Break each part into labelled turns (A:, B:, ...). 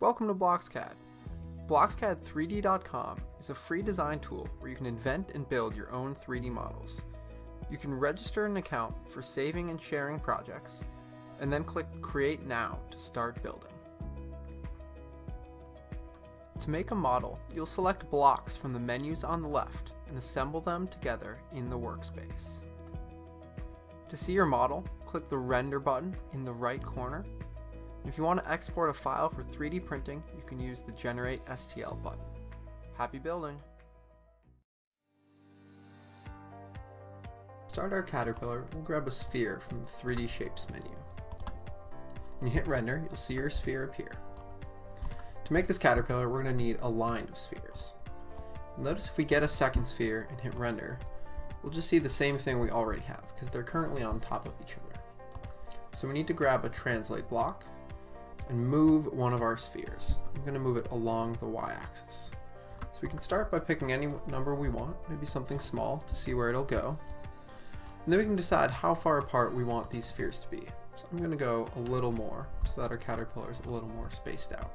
A: Welcome to BlocksCAD. BlocksCAD3D.com is a free design tool where you can invent and build your own 3D models. You can register an account for saving and sharing projects, and then click Create Now to start building. To make a model, you'll select blocks from the menus on the left and assemble them together in the workspace. To see your model, click the Render button in the right corner. If you want to export a file for 3D printing, you can use the Generate STL button. Happy building! To start our caterpillar, we'll grab a sphere from the 3D Shapes menu. When you hit Render, you'll see your sphere appear. To make this caterpillar, we're going to need a line of spheres. Notice if we get a second sphere and hit Render, we'll just see the same thing we already have because they're currently on top of each other. So we need to grab a translate block and move one of our spheres. I'm going to move it along the y-axis. So we can start by picking any number we want, maybe something small to see where it'll go. And then we can decide how far apart we want these spheres to be. So I'm going to go a little more so that our caterpillar is a little more spaced out.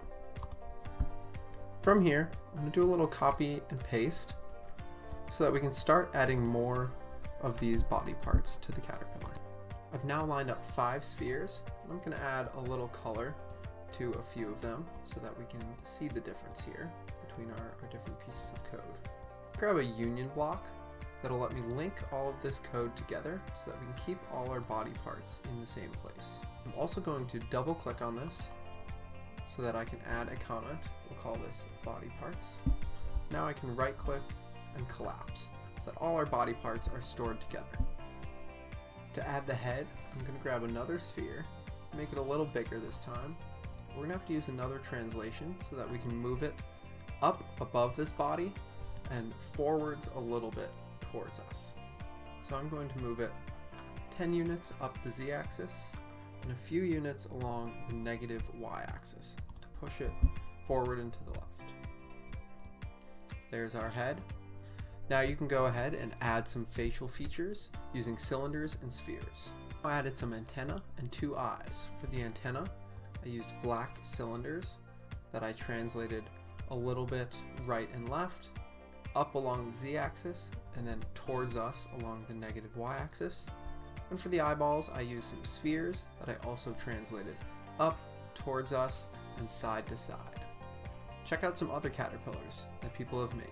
A: From here, I'm going to do a little copy and paste so that we can start adding more of these body parts to the caterpillar. I've now lined up five spheres, and I'm going to add a little color to a few of them so that we can see the difference here between our, our different pieces of code. Grab a union block that'll let me link all of this code together so that we can keep all our body parts in the same place. I'm also going to double click on this so that I can add a comment. We'll call this body parts. Now I can right click and collapse so that all our body parts are stored together. To add the head, I'm going to grab another sphere, make it a little bigger this time. We're to have to use another translation so that we can move it up above this body and forwards a little bit towards us. So I'm going to move it 10 units up the z-axis and a few units along the negative y-axis to push it forward and to the left. There's our head. Now you can go ahead and add some facial features using cylinders and spheres. I added some antenna and two eyes. For the antenna, I used black cylinders that I translated a little bit right and left, up along the z-axis, and then towards us along the negative y-axis. And for the eyeballs, I used some spheres that I also translated up, towards us, and side to side. Check out some other caterpillars that people have made.